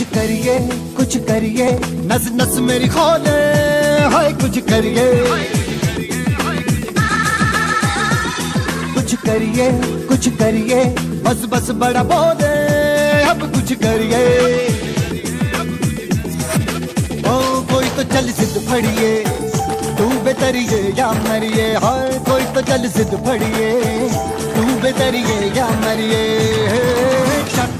कुछ करिए कुछ करिए। नस नस मेरी खोले, हाय कुछ करिए। कुछ करिए कुछ करिए। बस बस बड़ा बोले, अब कुछ करिए। ओ, कोई तो चल सिद्ध फड़िए तू बेतरिए या मरिए। हाय, कोई तो चल सिद्ध फड़िए तू बेतरिए या मरिए। शक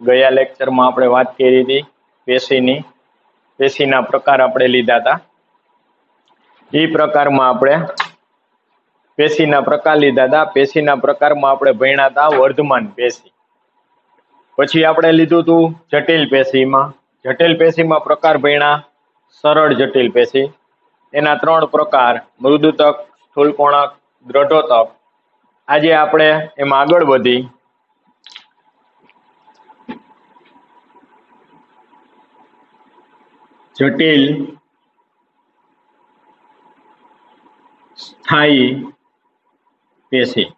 ગયા લેક્ચરમાં આપણે વાત કરી હતી પેશીની. પેશીના પ્રકાર આપણે લીધા હતા. એ પ્રકારમાં આપણે પેશીના પ્રકાર લીધા હતા. પેશીના પ્રકારમાં આપણે ભણ્યા હતા વર્ધમાન પેશી. પછી આપણે લીધું હતું જટિલ પેશીમાં. જટિલ પેશીમાં પ્રકાર ભણ્યા સરળ જટિલ પેશી. એના ત્રણ પ્રકાર, મૃદુતક, સ્થૂલકોણક, દ્રઢોતક. આજે આપણે એમાં આગળ વધી જટિલ, સ્થાયી પેશી.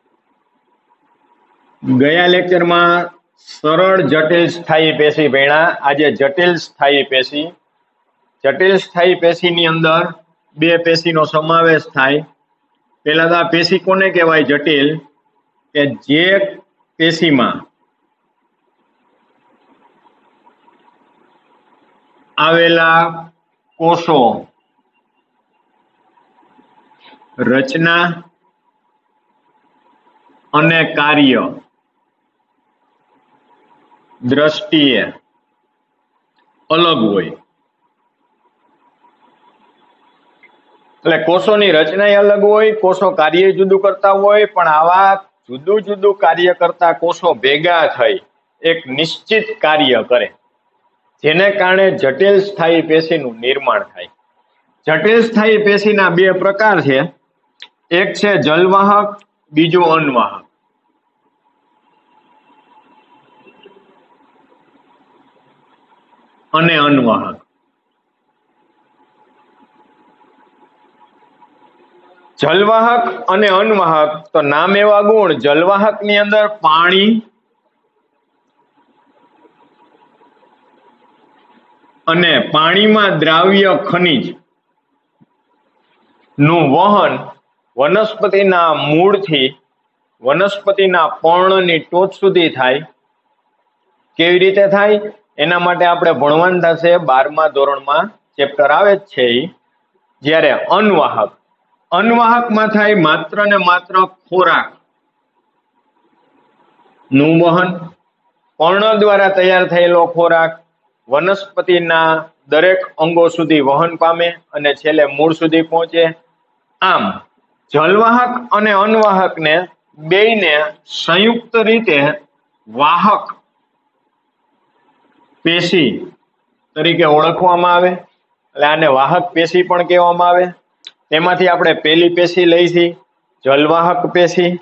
ગયા લેક્ચરમાં સરળ, જટિલ, સ્થાયી પેશી ભેણા આજે જટિલ, સ્થાયી પેશી. જટિલ, સ્થાયી પેશીની અંદર બે પેશીનો સમાવેશ થાય. પહેલા તો આ પેશી કોને કહેવાય? જટિલ. કે જે પેશીમાં આવેલા કોષો. રચના અને કાર્ય. દ્રષ્ટિએ અલગ હોય. એટલે કોષોની રચના અલગ હોય, કોષો કાર્ય જુદું કરતા હોય, પણ આવા જુદું જુદું કાર્ય કરતા કોષો ભેગા થઈ, એક નિશ્ચિત કાર્ય કરે. જેને કારણે જટિલ સ્થાયી પેશીનું નિર્માણ થાય. જટિલ સ્થાયી પેશીના બે પ્રકાર છે. એક છે જલવાહક, બીજો અન્નવાહક. અને અનવાહક જલવાહક અને અનવાહક તો નામ એવા ગુણ. જલવાહકની અંદર પાણી અને પાણીમાં દ્રાવ્ય ખનિજનું વહન વનસ્પતિના મૂળથી વનસ્પતિના પર્ણની ટોચ સુધી થાય. કેવી રીતે થાય? એના માટે આપણે ભણવાનું થશે બારમા ધોરણમાં ચેપ્ટર આવે જ છે. જ્યારે અનવાહક. અનવાહકમાં થાય માત્ર ને માત્ર ખોરાકનું વહન. પર્ણ દ્વારા તૈયાર થયેલો ખોરાક. વનસ્પતિના દરેક અંગો સુધી વહન પામે અને છેલ્લે મૂળ સુધી પહોંચે. આમ, જલવાહક અને અનવાહકને બેયને સંયુક્ત રીતે વાહક પેશી તરીકે ઓળખવામાં આવે. એટલે આને વાહક પેશી પણ કહેવામાં આવે. તેમાંથી આપણે પેલી પેશી લઈશી જલવાહક પેશી.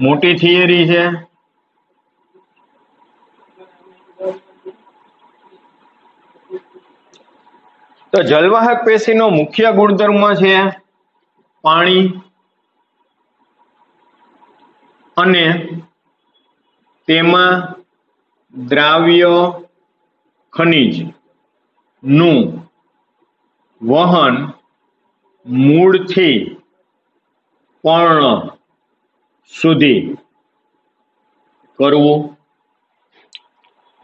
મોટી થિયરી છે. તો જલવાહક પેશીનો મુખ્ય ગુણધર્મ છે પાણી અને તેમાં દ્રાવ્ય ખનિજનું વહન મૂળથી પર્ણ સુધી કરવું.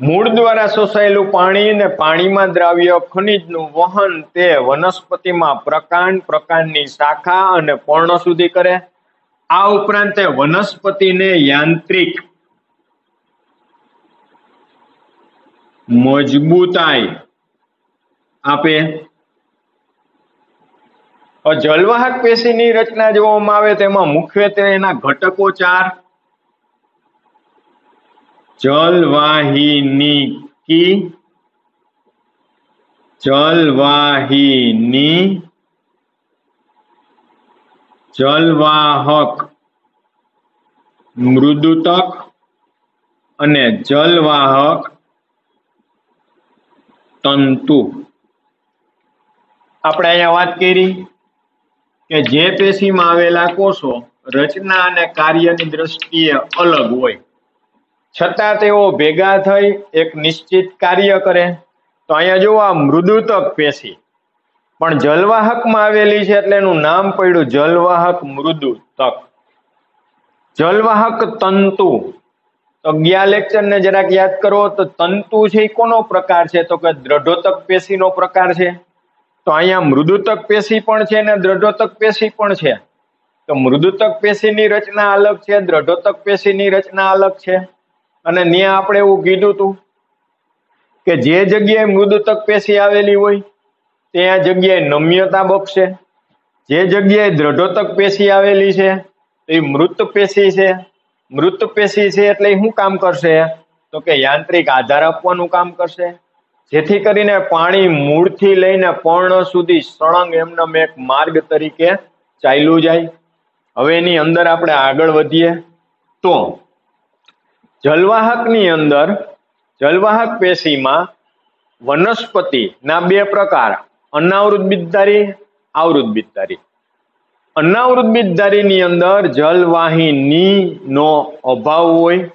મૂળ દ્વારા શોષાયેલું પાણી અને પાણીમાં દ્રાવ્ય ખનિજનું વહન તે વનસ્પતિમાં પ્રકાંડ પ્રકાંડની શાખા અને પર્ણ સુધી કરે. આ ઉપરાંત તે વનસ્પતિને યાંત્રિક મજબૂતાઈ આપે. જલવાહક પેશીની રચના જોવામાં આવે તેમાં મુખ્યત્વે એના ઘટકો ચાર જલવાહિની કી જલવાહિની જલવાહક મૃદુતક અને જલવાહક તંતુ. આપણે અહીંયા વાત કરી કે જે પેશીમાં આવેલા કોષો રચના અને કાર્યની દ્રષ્ટિએ અલગ હોય. છતાં તેઓ ભેગા થઈ એક નિશ્ચિત કાર્ય કરે. તો અહીંયા જુઓ, આ મૃદુતક પેશી. પણ જલવાહકમાં આવેલી છે એટલે એનું નામ પડ્યું જલવાહક મૃદુતક. જલવાહક તંતુ. તો ગયા લેક્ચર ને જરાક યાદ કરો, તો તંતુ છે એ કોનો પ્રકાર છે? તો કે દ્રઢોતક પેશીનો પ્રકાર છે. તો અહીંયા મૃદુતક પેશી પણ છે ને દ્રઢોતક પેશી પણ છે. તો મૃદુતક પેશીની રચના અલગ છે, દ્રઢોતક પેશીની રચના અલગ છે. અને ત્યાં આપણે એવું કીધું હતું કે જે જગ્યાએ મૃદુતક પેશી આવેલી હોય, ત્યાં જગ્યાએ નમ્યતા બક્ષે. જે જગ્યાએ દ્રઢોતક પેશી આવેલી છે એ મૃત પેશી છે. મૃત પેશી છે એટલે શું કામ કરશે? તો કે યાંત્રિક આધાર આપવાનું કામ કરશે. જેથી કરીને પાણી મૂળથી લઈને પર્ણ સુધી સળંગ એમનામ એક માર્ગ તરીકે ચાલ્યું જાય. હવે એની અંદર આપણે આગળ વધીએ. તો જલવાહકની અંદર, જલવાહક પેશીમાં વનસ્પતિના બે પ્રકાર, અનાવૃત બીજધારી આવૃત બીજધારી અનાવૃત બીજધારીની અંદર જલવાહિની નો અભાવ હોય.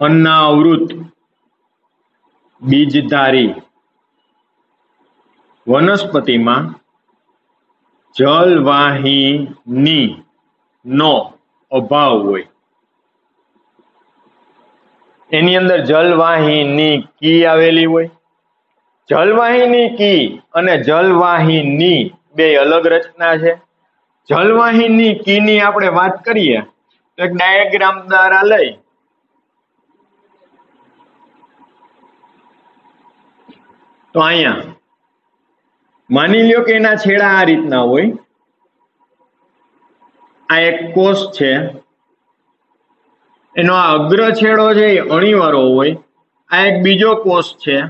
અનાવૃત બીજધારી વનસ્પતિમાં જલવાહિની નો અભાવ હોય. એની અંદર જલવાહિની કી આવેલી હોય. જલવાહિની કી અને જલવાહિની બે અલગ રચના છે. જલવાહિની કી ની આપણે વાત કરીએ તો એક ડાયાગ્રામ દ્વારા લઈ. તો અહીંયા માની લ્યો કે એના છેડા આ રીતના હોય. આ એક કોષ છે. એનો આ અગ્ર છેડો છે એ અણીવાળો હોય. આ એક બીજો કોષ છે.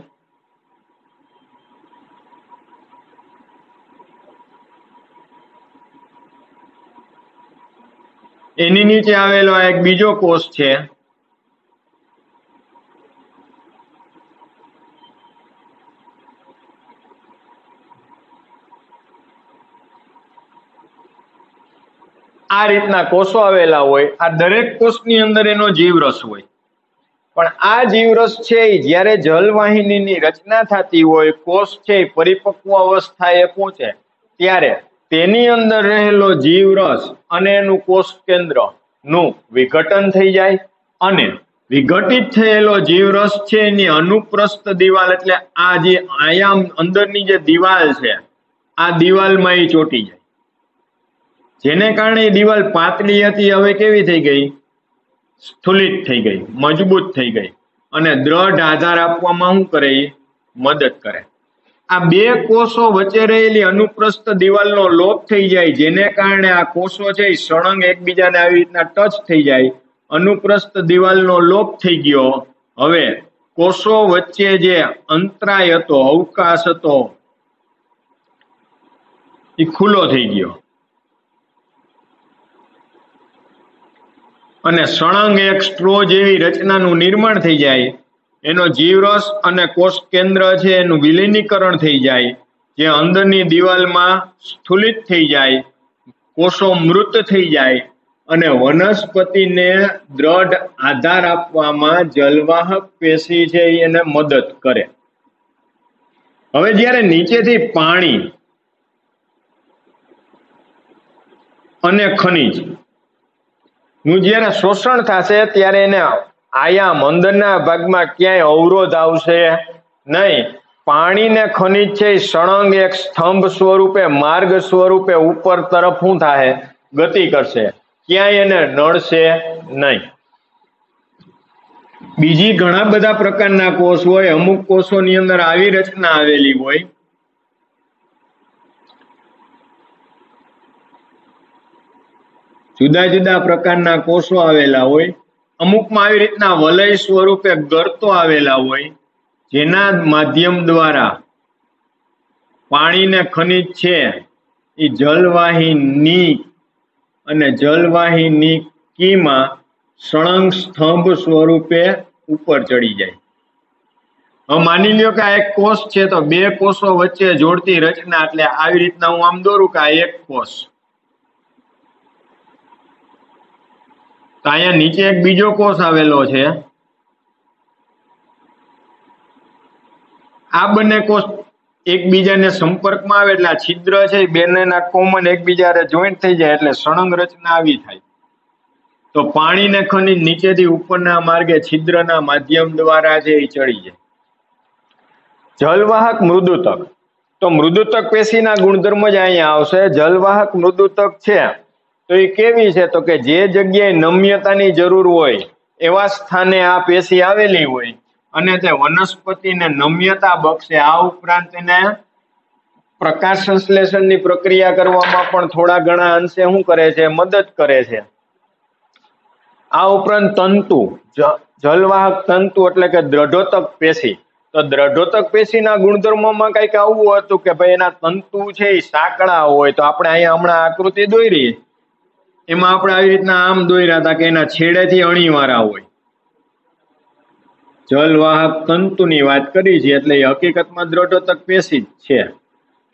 એની નીચે આવેલો એક બીજો કોષ છે. આ રીતના કોષો આવેલા હોય, આ દરેક કોષની અંદર એનો જીવરસ હોય. પણ આ જીવરસ છે જ્યારે જલવાહિનીની રચના થતી હોય, કોષ છે એ પરિપક્વ અવસ્થાએ પહોંચે, ત્યારે તેની અંદર રહેલો જીવરસ અને એનું કોષ કેન્દ્રનું વિઘટન થઈ જાય અને વિઘટિત થયેલો જીવરસ છે એની અનુપ્રસ્થ દિવાલ, એટલે આ જે આયામ અંદરની જે દિવાલ છે, આ દિવાલમાં એ ચોટી જાય. જેને કારણે દિવાલ પાતળી હતી, હવે કેવી થઈ ગઈ? સ્થુલિત થઈ ગઈ, મજબૂત થઈ ગઈ. અને દ્રઢ આધાર આપવામાં શું કરે? મદદ કરે. આ બે કોષો વચ્ચે રહેલી અનુપ્રસ્થ દિવાલનો લોપ થઈ જાય, જેને કારણે આ કોષો છે એ સળંગ એકબીજાને આવી રીતના ટચ થઈ જાય. અનુપ્રસ્થ દિવાલનો લોપ થઈ ગયો. હવે કોષો વચ્ચે જે અંતરાય હતો, અવકાશ હતો, એ ખુલ્લો થઈ ગયો. અને સળંગ એક સ્ટ્રો જેવી રચનાનું નિર્માણ થઈ જાય. એનો જીવરસ અને કોષ કેન્દ્ર છે એનું વિલીનીકરણ થઈ જાય, જે અંદરની દિવાલમાં સ્થુલિત થઈ જાય, કોષો મૃત થઈ જાય અને વનસ્પતિને દ્રઢ આધાર આપવામાં જલવાહક પેશી છે એને મદદ કરે. હવે જ્યારે નીચેથી પાણી અને ખનિજ નું જ્યારે શોષણ થશે ત્યારે એને આયામ અંદરના ભાગમાં ક્યાંય અવરોધ આવશે નહીં. પાણી ને ખનિજ છે સળંગ એક સ્તંભ સ્વરૂપે, માર્ગ સ્વરૂપે ઉપર તરફ શું થાય ગતિ કરશે. ક્યાંય એને નડશે નહીં. બીજી ઘણા બધા પ્રકારના કોષ હોય. અમુક કોષોની અંદર આવી રચના આવેલી હોય. જુદા જુદા પ્રકારના કોષો આવેલા હોય, અમુકમાં આવી રીતના વલય સ્વરૂપે ગર્તો આવેલા હોય, જેના માધ્યમ દ્વારા પાણીને ખનિજ છે એ જલવાહિની અને જલવાહિની કીમાં સળંગ સ્તંભ સ્વરૂપે ઉપર ચડી જાય. હવે માની લ્યો કે આ એક કોષ છે, તો બે કોષો વચ્ચે જોડતી રચના, એટલે આવી રીતના હું આમ દોરું કે આ એક કોષ. તો અહીંયા નીચે એક બીજો કોષ આવેલો છે. આ બંને કોષ એકબીજાને સંપર્કમાં આવે એટલે આ છિદ્ર છે, એ બંનેના કોમન એકબીજા જોઈન્ટ થઈ જાય એટલે સળંગ રચના આવી થાય. તો પાણીને ખનીજ નીચેથી ઉપરના માર્ગે છિદ્રના માધ્યમ દ્વારા છે એ ચડી જાય. જલવાહક મૃદુતક. તો મૃદુતક પેશીના ગુણધર્મ જ અહીંયા આવશે. જલવાહક મૃદુતક છે. તો એ કેવી છે? તો કે જે જગ્યાએ નમ્યતાની જરૂર હોય, એવા સ્થાને આ પેશી આવેલી હોય, અને તે વનસ્પતિને નમ્યતા બક્ષે, આ ઉપરાંત તેને પ્રકાશ સંશ્લેષણની પ્રક્રિયા કરવામાં પણ થોડા ઘણા અંશે શું કરે છે? મદદ કરે છે. આ ઉપરાંત તંતુ જલવાહક તંતુ એટલે કે દ્રઢોતક પેશી. તો દ્રઢોતક પેશીના ગુણધર્મોમાં કંઈક આવું હતું કે ભાઈ એના તંતુ છે એ સાંકડા હોય, તો આપણે અહીંયા હમણાં આકૃતિ દોરી. એમાં આપણે આવી રીતના આમ દોર્યા હતા કે એના છેડેથી અણીવાળા હોય. જલવાહક તંતુની વાત કરી છે, એટલે એ હકીકતમાં દ્રઢોતક પેશી જ છે.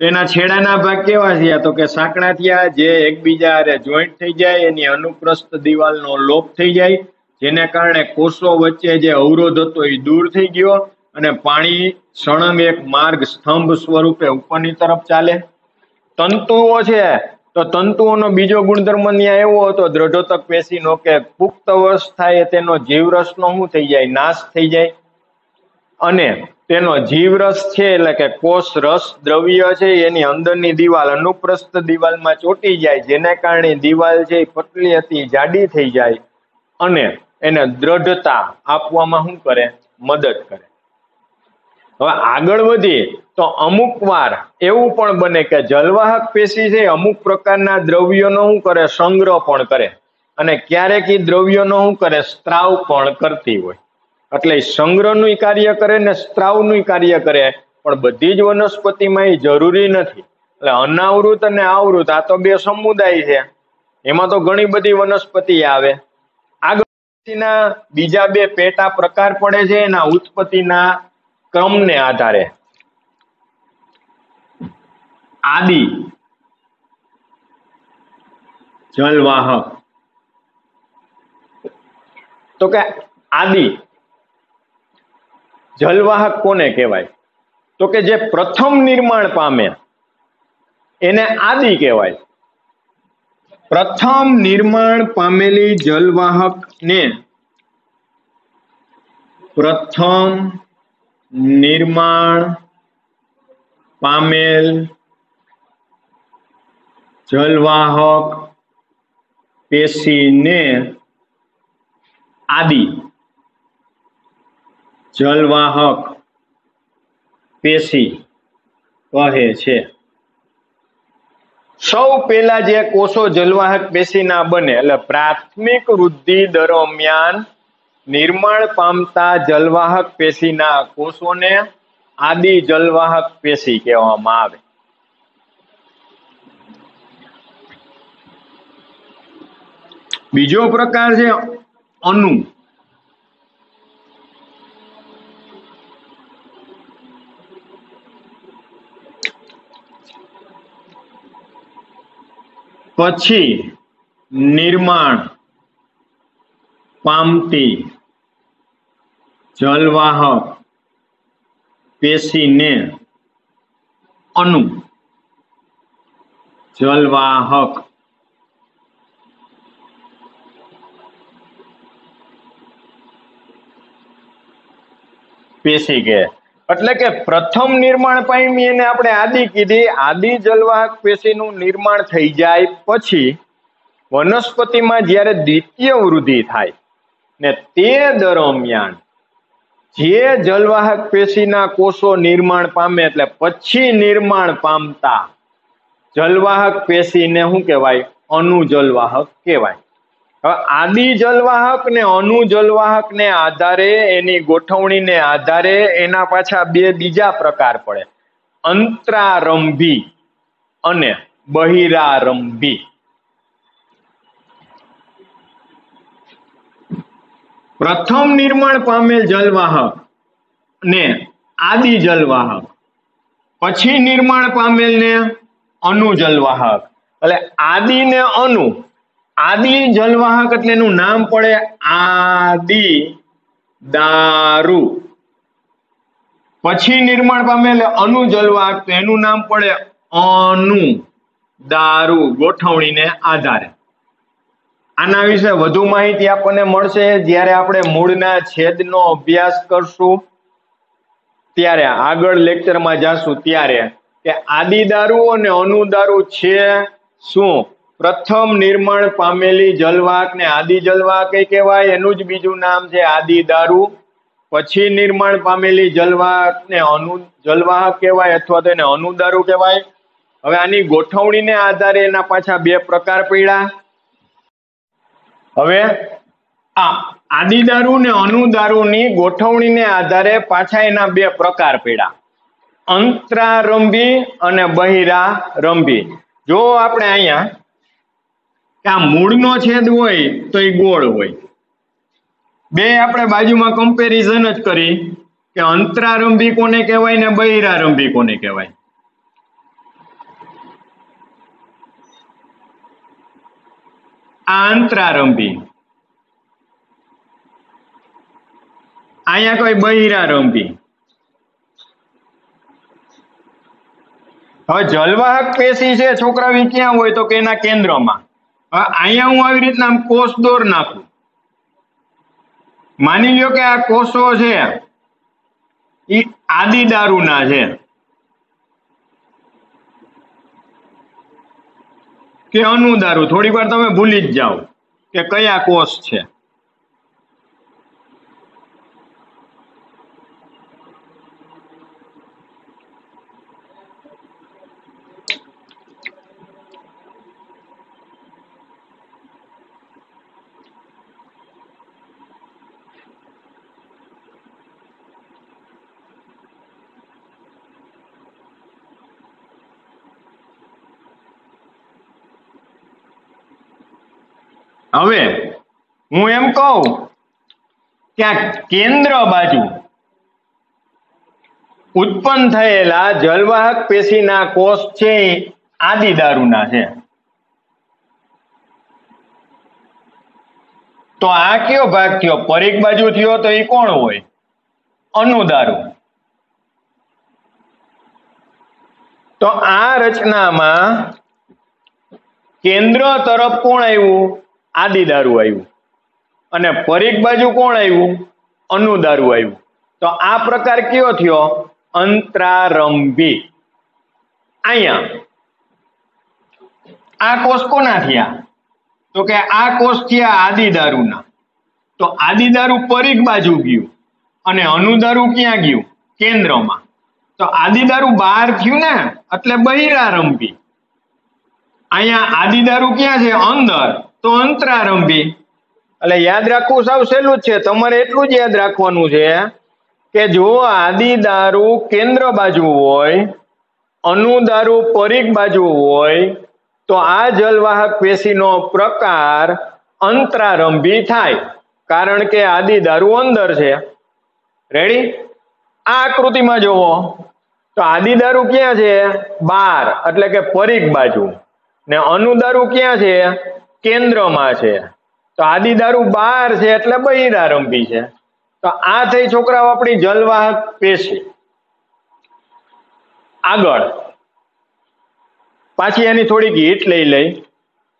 એના છેડાના ભાગ કેવા થયા? તો કે સાંકડા થયા, જે એકબીજા હારે જોઈન્ટ થઈ જાય, એની અનુપ્રસ્થ દિવાલનો લોપ થઈ જાય, જેને કારણે કોષો વચ્ચે જે અવરોધ હતો એ દૂર થઈ ગયો અને પાણી સળંગ એક માર્ગ સ્તંભ સ્વરૂપે ઉપરની તરફ ચાલે. તંતુઓ છે તો તંતુઓનો બીજો ગુણધર્મ ત્યાં એવો હતો, દ્રઢોતક પેશીનો કે પુખ્ત વર્ષ થાય તેનો જીવરસનો શું થઈ જાય? નાશ થઈ જાય. અને તેનો જીવરસ છે એટલે કે કોષ રસ દ્રવ્ય છે, એની અંદરની દિવાલ અનુપ્રસ્થ દિવાલમાં ચોટી જાય, જેને કારણે દિવાલ છે પતલી હતી જાડી થઈ જાય. અને એને દ્રઢતા આપવામાં શું કરે? મદદ કરે. હવે આગળ વધીએ તો અમુક વાર એવું પણ બને કે જલવાહક પેશી છે અમુક પ્રકારના દ્રવ્યોનો શું કરે? સંગ્રહ પણ કરે. અને ક્યારેક એ દ્રવ્યોનો શું કરે? સ્ત્રાવ પણ કરતી હોય. એટલે સંગ્રહનું કાર્ય કરે ને સ્ત્રાવનું કાર્ય કરે. પણ બધી જ વનસ્પતિમાં એ જરૂરી નથી. એટલે અનાવૃત અને આવૃત, આ તો બે સમુદાય છે. એમાં તો ઘણી બધી વનસ્પતિ આવે. આગળ બીજા બે પેટા પ્રકાર પડે છે. એના ઉત્પત્તિના ક્રમને આધારે. આદિ. જલવાહક તો કે આદિ. જલવાહક કોને કહેવાય? તો કે જે પ્રથમ નિર્માણ પામે એને આદિ કહેવાય. પ્રથમ નિર્માણ પામેલી જલવાહક ને પ્રથમ નિર્માણ, પામેલ, જલવાહક, પેશીને આદિ. જલવાહક, પેશી કહે છે. સૌ પહેલા જે કોષો જલવાહક પેશીના બને, એટલે પ્રાથમિક વૃદ્ધિ દરમિયાન નિર્માણ પામતા જલવાહક પેશીના કોષોને આદિ જલવાહક પેશી કહેવામાં આવે. બીજો પ્રકાર છે અનુ પછી નિર્માણ પામતી જલવાહક પેશીને અનુ. જલવાહક. પેશી કે. એટલે કે પ્રથમ નિર્માણ પામી એને આપણે આદિ કીધી. આદિ જલવાહક પેશીનું નિર્માણ થઈ જાય પછી વનસ્પતિમાં જ્યારે દ્વિતીય વૃદ્ધિ થાય ને તે દરમિયાન જે જલવાહક પેશીના કોષો નિર્માણ પામે એટલે પછી નિર્માણ પામતા જલવાહક પેશીને શું કહેવાય? અનુજલવાહક કહેવાય. હવે આદિ જલવાહક ને અનુજલવાહક ને આધારે એની ગોઠવણીને આધારે એના પાછા બે બીજા પ્રકાર પડે. અંતરારંભી અને બહિરારંભી. પ્રથમ નિર્માણ પામેલ જલવાહક ને આદિ જલવાહક. પછી નિર્માણ પામેલ ને અનુ જલવાહક. એટલે આદિ ને અનુ. આદિ જલવાહક એટલે એનું નામ પડે આદિ દારૂ. પછી નિર્માણ પામેલ અનુ જલવાહક એનું નામ પડે અનુ દારૂ ગોઠવણીને આધારે. આના વિશે વધુ માહિતી આપણને મળશે. જ્યારે આપણે મૂળના છેદનો અભ્યાસ કરશું, ત્યારે આગળ લેક્ચરમાં જાશું. ત્યારે કે આદિ દારૂ અને અનુદારૂ છે શું? પ્રથમ નિર્માણ પામેલી જલવાહક ને આદિ જલવાહક એ કહેવાય. એનું જ બીજું નામ છે આદિ દારૂ પછી નિર્માણ પામેલી જલવાહક ને અનુ, જલવાહક કહેવાય અથવા તો એને અનુદારૂ કહેવાય. હવે આની ગોઠવણીને આધારે એના પાછા બે પ્રકાર પડ્યા. હવે આ આદિદારૂ ને અનુદારૂની ગોઠવણીને આધારે પાછા એના બે પ્રકાર પડ્યા. અંતરારંભી અને બહિરારંભી. જો આપણે અહીંયા આ મૂળનો છેદ હોય તો એ ગોળ હોય. બે આપણે બાજુમાં કમ્પેરિઝન જ કરી કે અંતરારંભી કોને કહેવાય ને બહિરારંભી કોને કહેવાય. આ અંતરારંભી અહીંયા કોઈ બહિરારંભી. હવે જલવાહક પેશી છે, છોકરાવી ક્યાં હોય તો કે એના કેન્દ્રમાં. હવે અહીંયા હું આવી રીતના કોષ દોર નાખું. માની લ્યો કે આ કોષો છે એ આદિદારુના છે. કે અનુદારું થોડીક વાર તમે ભૂલી જ જાઓ કે કયા કોષ છે. હવે હું એમ કહું કે આ કેન્દ્ર બાજુ ઉત્પન્ન થયેલા જલવાહક પેશીના કોષ છે એ આદિ છે. તો આ કયો ભાગ થયો? પરિક બાજુ થયો તો એ કોણ હોય? અનુદારુ તો આ રચનામાં કેન્દ્ર તરફ કોણ આવ્યું? આદિ દારૂ આવ્યું અને પરીખ બાજુ કોણ આવ્યું અનુદારૂ આવ્યું તો આ પ્રકાર કયો થયો? અંતરારંભી. અહીંયા. આ કોષ કોના થયા? તો કે આ કોષ થયા આદિ દારૂના. તો આદિ દારૂ પરીખ બાજુ ગયું. અને અનુદારુ ક્યાં ગયું? કેન્દ્રમાં. તો આદિ દારૂ બહાર થયું ને, એટલે બહિરારંભી. અહીંયા આદિ દારૂ ક્યાં છે? અંદર. તો અંતરારંભી. એટલે યાદ રાખવું સાવ સહેલું જ છે. તમારે એટલું જ યાદ રાખવાનું છે કે જો આદિ દારૂ કેન્દ્ર બાજુ હોય અનુદારૂ પરિક બાજુ હોય, તો આ જલવાહક પેશીનો પ્રકાર અંતરારંભી થાય. કારણ કે આદિ દારૂ અંદર છે. રેડી આ આકૃતિમાં જોવો. તો આદિ દારૂ ક્યાં છે? બાર એટલે કે પરિક બાજુ. ને અનુદારૂ ક્યાં છે? કેન્દ્રમાં છે. તો આદિ દારૂ બહાર છે એટલે બહિરારંભી છે. તો આ થઈ છોકરાઓ આપણી જલવાહક પેશી. આગળ. પાછી એની થોડીક હીટ લઈ લઈ.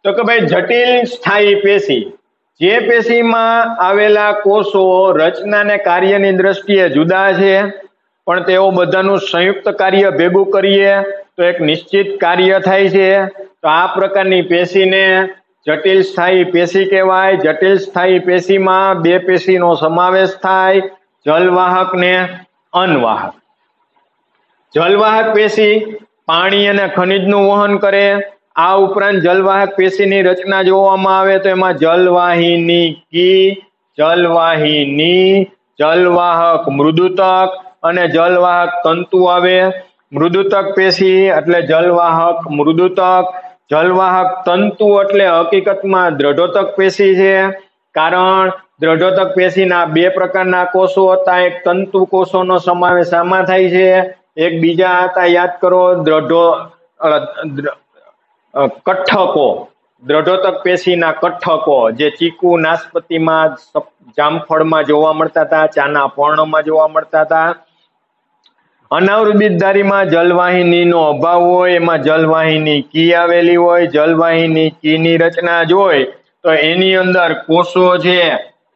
તો કે ભાઈ જટિલ સ્થાયી પેશી. જે પેશીમાં આવેલા કોષો રચનાને કાર્યની દ્રષ્ટિએ જુદા છે, પણ તેઓ બધાનું સંયુક્ત કાર્ય ભેગું કરીએ તો એક નિશ્ચિત કાર્ય થાય છે. તો આ પ્રકારની પેશીને જટિલ સ્થાયી પેશી કહેવાય. જટિલ સ્થાયી પેશીમાં બે પેશીનો સમાવેશ થાય. જલવાહક ને અનવાહક. જલવાહક પેશી પાણી અને ખનિજનું વહન કરે. આ ઉપરાંત જલવાહક પેશીની રચના જોવામાં આવે તો એમાં જલવાહિની કી, જલવાહિની, જલવાહક મૃદુતક અને જલવાહક તંતુ આવે. મૃદુતક પેશી એટલે જલવાહક મૃદુતક જલવાહક તંતુ એટલે હકીકતમાં દ્રઢોતક પેશી છે. કારણ દ્રઢોતક પેશીના બે પ્રકારના કોષો હતા. એક તંતુ કોષોનો સમાવેશ આમાં થાય છે. એક બીજા હતા. યાદ કરો, દ્રઢો કઠ્ઠકો દ્રઢોતક પેશીના કઠકો જે ચીકુ નાશપતિમાં જામફળમાં જોવા મળતા હતા, ચાના પર્ણમાં જોવા મળતા હતા. અનાવૃત જલવાહિનીનો અભાવ હોય, એમાં જલવાહિની કી આવેલી હોય, જલવાહિની કીની રચના જોઈ, તો એની અંદર કોષો છે.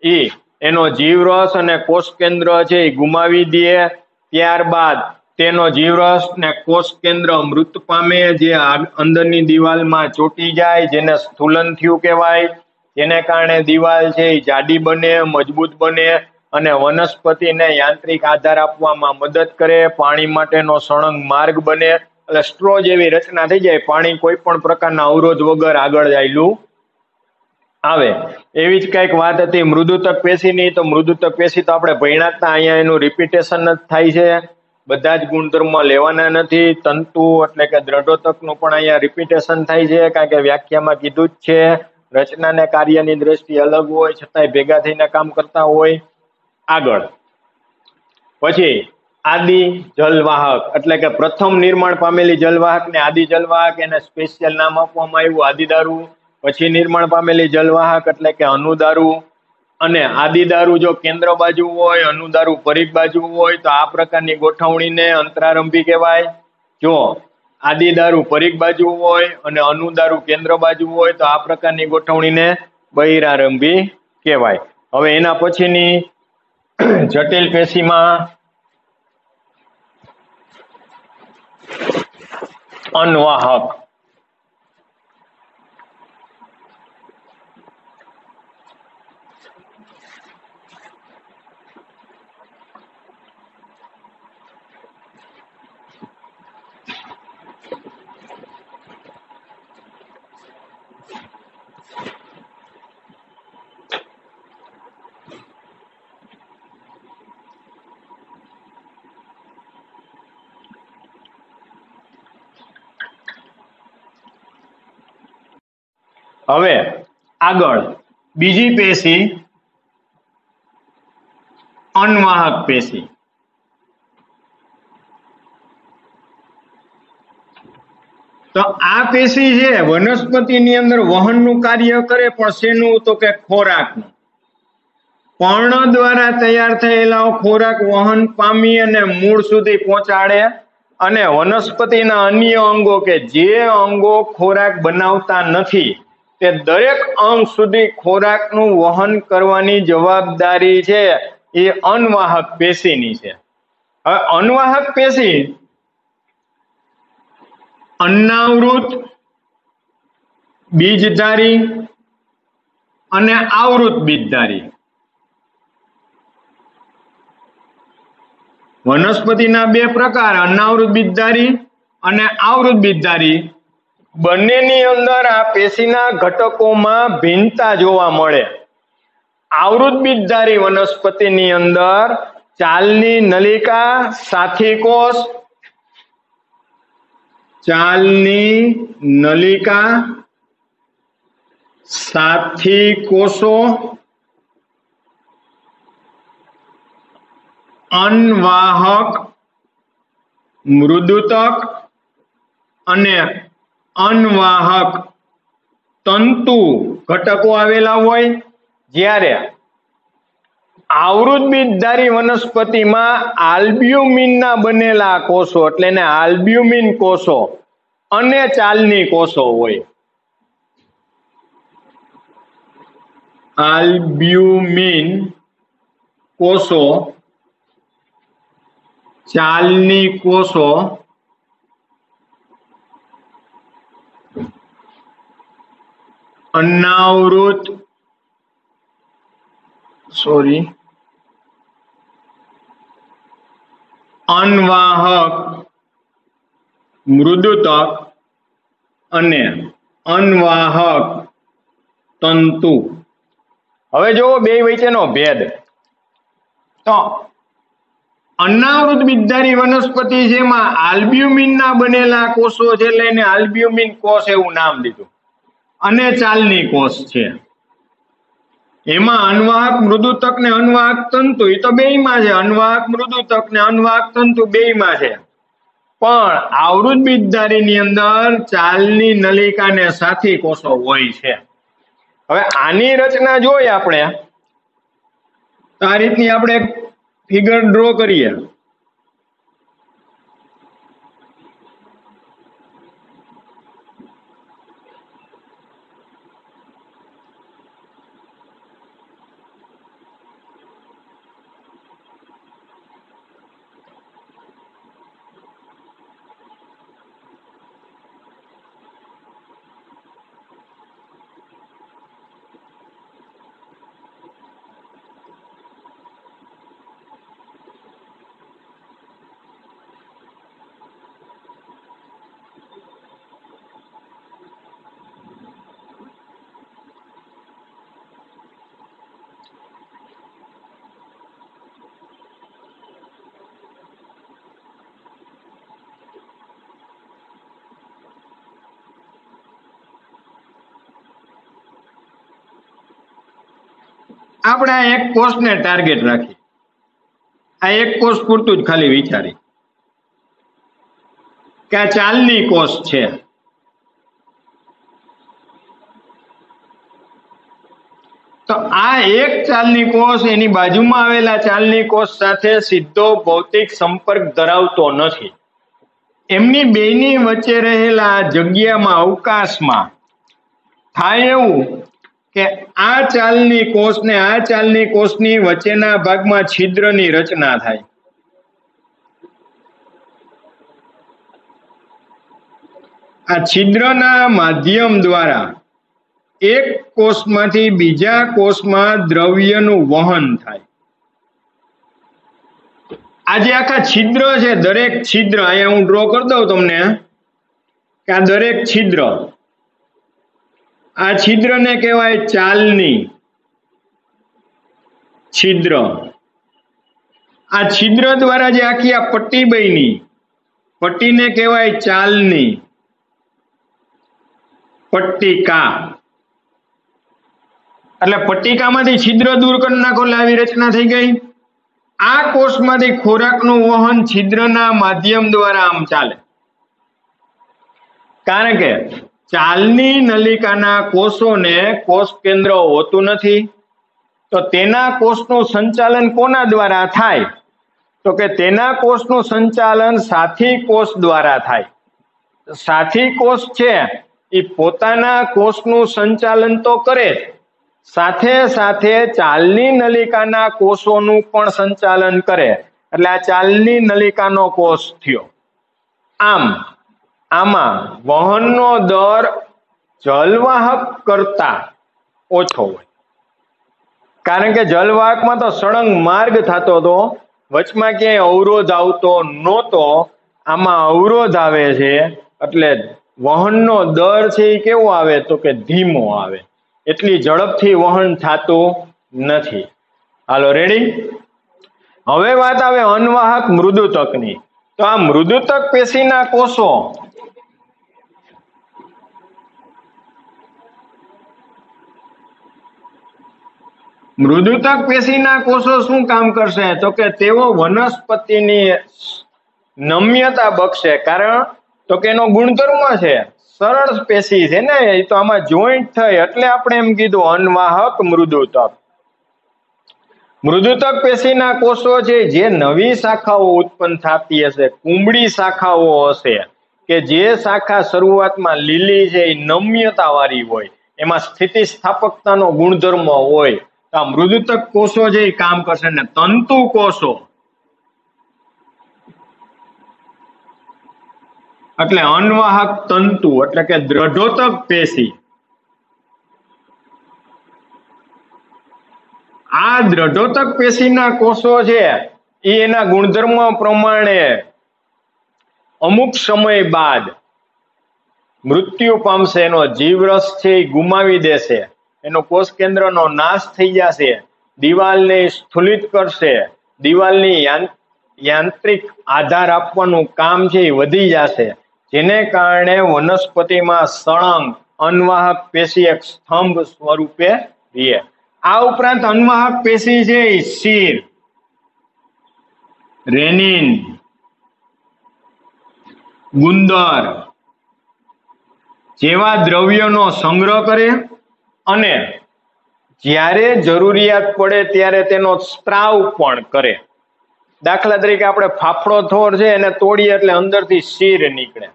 એ એનો જીવરસ અને કોષ કેન્દ્ર છે એ ગુમાવી દે. ત્યારબાદ તેનો જીવરસ ને કોષ કેન્દ્ર મૃત પામે, જે અંદરની દિવાલમાં ચોંટી જાય, જેને સ્થૂલન થયું કહેવાય. જેને કારણે દિવાલ છે એ જાડી બને, મજબૂત બને. અને વનસ્પતિને યાંત્રિક આધાર આપવામાં મદદ કરે, પાણી માટેનો સળંગ માર્ગ બને, એટલે સ્ટ્રો જેવી રચના થઈ જાય, પાણી કોઈ પણ પ્રકારના અવરોધ વગર આગળ જાયલું આવે. એવી જ કંઈક વાત હતી, મૃદુતક પેશીની, તો મૃદુતક પેશી તો આપણે ભણ્યા અહીંયા એનું રિપીટેશન જ થાય છે. બધા જ ગુણધર્મો લેવાના નથી, તંતુ એટલે કે દ્રઢોતકનું પણ અહીંયા રિપીટેશન થાય છે, કારણ કે વ્યાખ્યામાં કીધું જ છે રચના ને કાર્યની દ્રષ્ટિ અલગ હોય, છતાંય ભેગા થઈને કામ કરતા હોય. આગળ. પછી આદિ જલવાહક, એટલે કે પ્રથમ નિર્માણ પામેલી જલવાહક ને આદિ જલવાહક, એને સ્પેશિયલ નામ આપવામાં આવ્યું આદિદારુ. પછી નિર્માણ પામેલી જલવાહક, એટલે કે અનુદારુ. અને આદિદારુ જો કેન્દ્ર બાજુ હોય, અનુદારુ પરિઘ બાજુ હોય, તો આ પ્રકારની ગોઠવણીને અંતરારંભી કહેવાય. જો આદિદારુ પરિઘ બાજુ હોય અને અનુદારુ કેન્દ્ર બાજુ હોય, તો આ પ્રકારની ગોઠવણીને બહિરારંભી કહેવાય. હવે એના પછીની જટિલ પેશીમાં અનવાહક. હવે આગળ બીજી પેશી અનવાહક પેશી. તો આ પેશી છે, વનસ્પતિની અંદર વહનનું કાર્ય કરે, પણ શેનું તો કે ખોરાકનું. પર્ણ દ્વારા તૈયાર થયેલા ખોરાક વહન પામી અને મૂળ સુધી પહોંચાડે અને વનસ્પતિના અન્ય અંગો કે જે અંગો ખોરાક બનાવતા નથી તે દરેક અંગ સુધી ખોરાકનું વહન કરવાની જવાબદારી છે, એ અનવાહક પેશીની છે. હવે અનવાહક પેશી અન્નાવૃત, બીજધારી અને આવૃત બીજધારી. વનસ્પતિના બે પ્રકાર અનાવૃત બીજધારી અને આવૃત બીજધારી. બંનેની અંદર આ પેશીના ઘટકોમાં ભિન્નતા જોવા મળે. આવૃત બીજધારી વનસ્પતિની અંદર ચાલની નલિકા, સાથી કોષ, ચાલની નલિકા, સાથી કોષો, અનવાહક, મૃદુતક અને અનવાહક તંતુ ઘટકો આવેલા હોય, જ્યારે આવૃત વનસ્પતિમાં આલ્બ્યુમિનના બનેલા કોષો, એટલે એને આલ્બ્યુમિન કોષો અને ચાલની કોષો હોય. આલ્બ્યુમિન કોષો, ચાલની કોષો અનાવૃત. સોરી અનવાહક. મૃદુતક અને અનવાહક તંતુ. હવે જુઓ બે વચ્ચેનો ભેદ. તો અનાવૃત બીજધારી વનસ્પતિ જેમાં આલ્બ્યુમિનના બનેલા કોષો છે, એટલે એને આલ્બ્યુમિન કોષ એવું નામ દીધું. અને ચાલની કોષ છે. એમાં અનવાહક મૃદુતક ને અનવાહક તંતુ એ તો બેયમાં છે. અનવાહક મૃદુતક ને અનવાક તંતુ બેયમાં છે. પણ આવૃત બીજધારીની અંદર ચાલની નલિકા ને સાથી કોષો હોય છે. હવે આની રચના જોઈએ આપણે. આ રીતની આપણે ફિગર ડ્રો કરીએ. આપણે આ એક કોષને ટાર્ગેટ રાખી. આ એક કોષ પૂરતું જ ખાલી વિચારી. કે આ ચાલની કોષ છે. તો આ એક ચાલની કોષ એની બાજુમાં આવેલા ચાલની કોષ સાથે સીધો ભૌતિક સંપર્ક ધરાવતો નથી. એમની બેની વચ્ચે રહેલા જગ્યામાં, અવકાશમાં થાય એવું કે આ ચાલની કોષ ને આ ચાલની કોષની વચ્ચેના ભાગમાં છિદ્રની રચના થાય. આ છિદ્રના માધ્યમ દ્વારા એક કોષમાંથી બીજા કોષમાં દ્રવ્યનું વહન થાય. આજે આખા છિદ્ર છે, દરેક છિદ્ર, અહીંયા હું ડ્રો કરી દઉં તમને, કે આ દરેક છિદ્ર આ છિદ્રને કહેવાય ચાલની. છિદ્ર. આ છિદ્ર દ્વારા જે આખી આ પટ્ટી બની, પટ્ટીને કહેવાય ચાલની. પટ્ટિકા. એટલે પટ્ટિકામાંથી છિદ્ર દૂર કરી નાખો એટલે આવી રચના થઈ ગઈ. આ કોષમાંથી ખોરાકનું વહન છિદ્રના માધ્યમ દ્વારા આમ ચાલે. કારણ કે ચાલની નલિકાના કોષોને કોષ કેન્દ્ર હોતું નથી. તો તેના કોષનું સંચાલન કોના દ્વારા થાય? તો કે તેના કોષનું સંચાલન સાથી કોષ દ્વારા થાય. સાથી કોષ છે, એ પોતાના કોષનું સંચાલન તો કરે જ. સાથે સાથે ચાલની નલિકાના કોષોનું પણ સંચાલન કરે. એટલે આ ચાલની નલિકાનો કોષ થયો. આમ આમાં વહનનો દર જલવાહક કરતા ઓછો હોય. કારણ કે જલવાહકમાં તો સળંગ માર્ગ થતો હતો, વચમાં ક્યાંય અવરોધ આવતો નહોતો, આમાં અવરોધ આવે છે, એટલે વહનનો દર છે એ કેવો આવે તો કે ધીમો આવે. એટલી ઝડપથી વહન થતું નથી. હાલો રેડી હવે વાત આવે અનવાહક મૃદુતકની. તો આ મૃદુતક પેશીના કોષો મૃદુતક પેશીના કોષો શું કામ કરશે? તો કે તેઓ વનસ્પતિની નમ્યતા બક્ષે. કારણ તો કે એનો ગુણધર્મ છે, સરળ પેશી છે ને, એ તો આમાં જોઈન્ટ થઈ. એટલે આપણે એમ કીધું, અનવાહક મૃદુતક. મૃદુતક પેશીના કોષો છે, જે નવી શાખાઓ ઉત્પન્ન થતી હશે. કુંબળી શાખાઓ હશે. કે જે શાખા શરૂઆતમાં લીલી છે, એ નમ્યતા વાળી હોય. એમાં સ્થિતિસ્થાપકતાનો ગુણધર્મ હોય. તો મૃદુતક કોષો જે કામ કરશે ને તંતુ કોષો. એટલે અનવાહક તંતુ, એટલે કે દ્રઢોતક પેશી. આ દ્રઢોતક પેશીના કોષો છે, એ એના ગુણધર્મ પ્રમાણે અમુક સમય બાદ મૃત્યુ પામશે, એનો જીવરસ છે એ ગુમાવી દેશે. એનો કોષ કેન્દ્રનો નાશ થઈ જશે, દિવાલને સ્થુલિત કરશે, દિવાલની યાંત્રિક આધાર આપવાનું કામ છે વધી જશે. જેને કારણે વનસ્પતિમાં સળંગ, અન્વાહક પેશી એક સ્તંભ સ્વરૂપે રહે આ ઉપરાંત અન્વાહક પેશી છે શીર, રેનિન, ગુંદર જેવા દ્રવ્યોનો સંગ્રહ કરે. અને જ્યારે જરૂરિયાત પડે ત્યારે તેનો સ્ત્રાવ પણ કરે. દાખલા તરીકે આપણે ફાફડો થોર છે એને તોડીએ એટલે અંદરથી શીર નીકળે.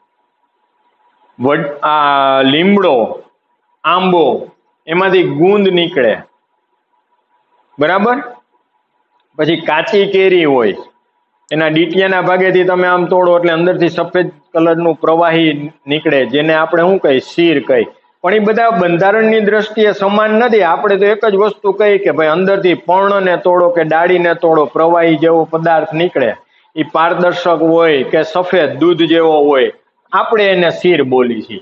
આ લીમડો, આંબો, એમાંથી ગુંદ નીકળે. બરાબર? પછી કાચી કેરી હોય, એના ડીટીયાના ભાગેથી તમે આમ તોડો એટલે અંદરથી સફેદ કલરનું પ્રવાહી નીકળે, જેને આપણે શું કહીએ? શીર કહી પણ એ બધા બંધારણની દ્રષ્ટિએ સમાન નથી. આપણે તો એક જ વસ્તુ કહી કે ભાઈ અંદરથી પર્ણને તોડો કે ડાળીને તોડો, પ્રવાહી જેવો પદાર્થ નીકળે. એ પારદર્શક હોય કે સફેદ દૂધ જેવો હોય. આપણે એને શીર બોલી છીએ.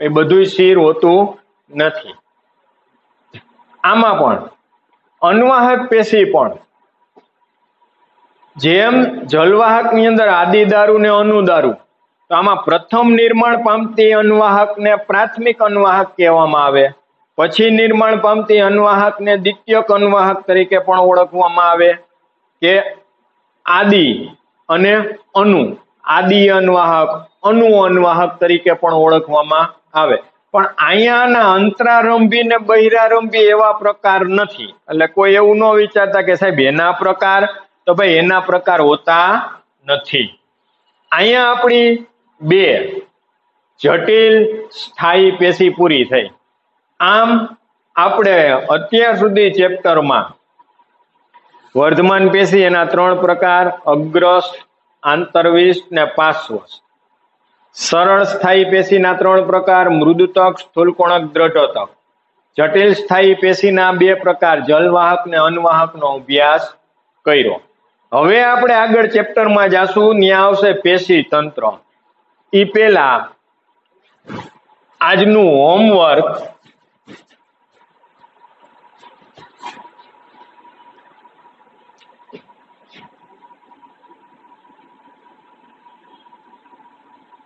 એ બધું શીર હોતું નથી. આમાં પણ અન્વાહક પેશી પણ. જેમ જલવાહકની અંદર આદિદારૂ ને અનુદારૂ તો આમાં પ્રથમ નિર્માણ પામતી અન્વાહકને પ્રાથમિક અન્વાહક કહેવામાં આવે. પછી નિર્માણ પામતી અન્વાહકને દ્વિતીયક અન્વાહક તરીકે પણ ઓળખવામાં આવે કે આદિ અને અનુ. આદિ અન્વાહક, અનુ અન્વાહક તરીકે પણ ઓળખવામાં આવે. પણ અહીંયાના અંતરારંભી ને બહિરારંભી એવા પ્રકાર નથી. એટલે કોઈ એવું ન વિચારતા કે સાહેબ એના પ્રકાર? તો ભાઈ એના પ્રકાર હોતા નથી. અહીંયા આપણી બે, જટિલ સ્થાયી પેશી પૂરી થઈ. આમ આપણે અત્યાર સુધી ચેપ્ટરમાં વર્ધમાન પેશી એના ત્રણ પ્રકાર અગ્રસ્ત આંતરવિષ્ટ ને પાર્શ્વસ્ત સરળ સ્થાયી પેશીના ત્રણ પ્રકાર, મૃદુતક, સ્થૂલકોણક, દ્રઢતક. જટિલ સ્થાયી પેશીના બે પ્રકાર, જલવાહક ને અનવાહકનો અભ્યાસ કર્યો. હવે આપણે આગળ ચેપ્ટરમાં જાશું ત્યાં આવશે પેશી તંત્ર. ઈ પેલા આજનું હોમવર્ક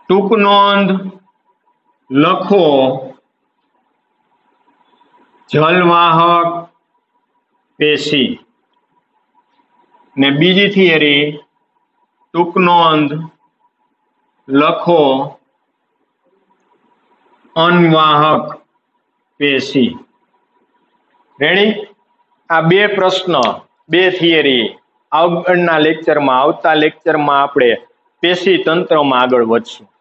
ટૂંક નોંધ લખો. જલવાહક પેશી. ને બીજી થિયરી ટૂંક નોંધ લખો અનવાહક પેશી. રેડી આ બે પ્રશ્ન, બે થિયરી આગળના લેક્ચરમાં આવતા લેક્ચરમાં આપણે પેશી તંત્રમાં આગળ વધશું.